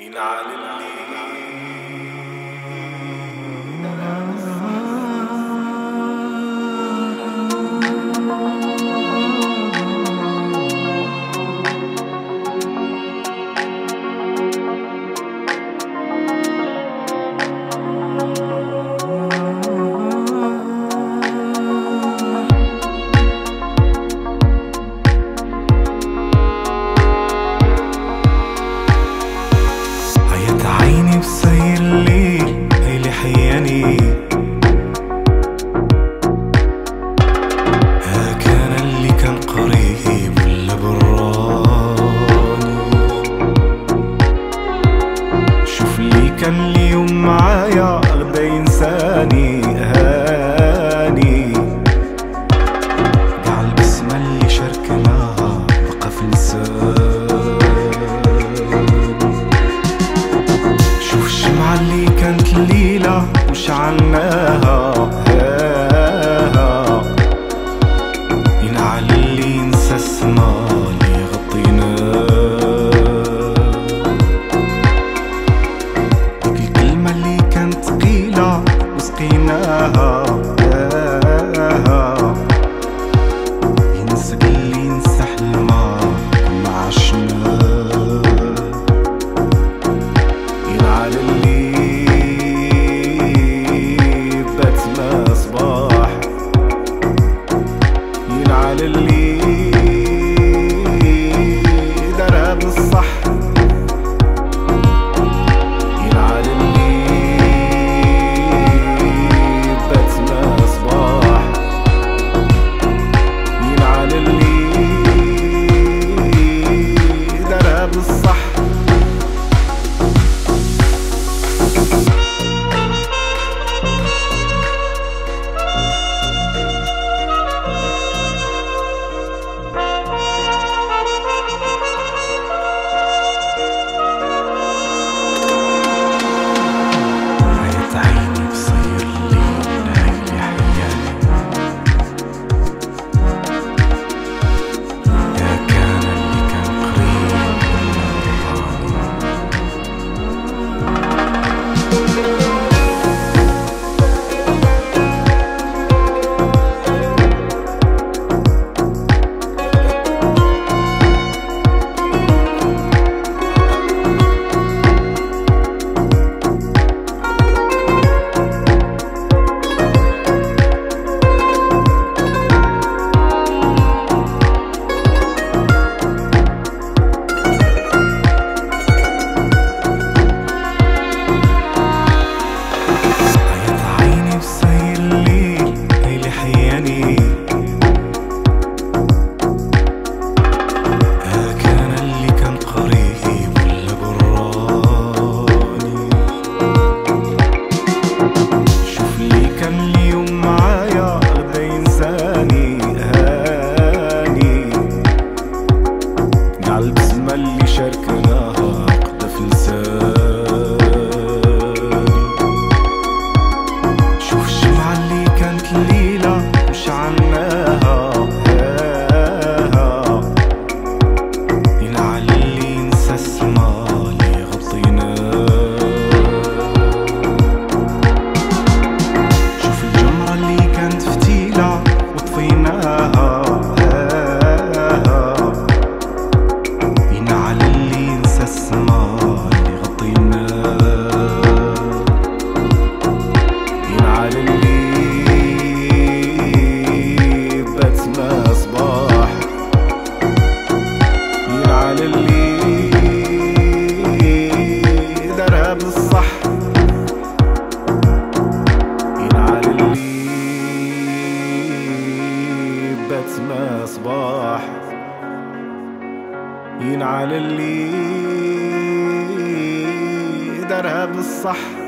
ينعل الليل كان اليوم معايا قلبي ينساني هاني. جعل بسمة اللي شاركناها بقى في نساني شوف الشمعة اللي كانت ليلة وشعلناها ينعل اللي درها بالصح